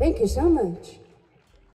Thank you so much.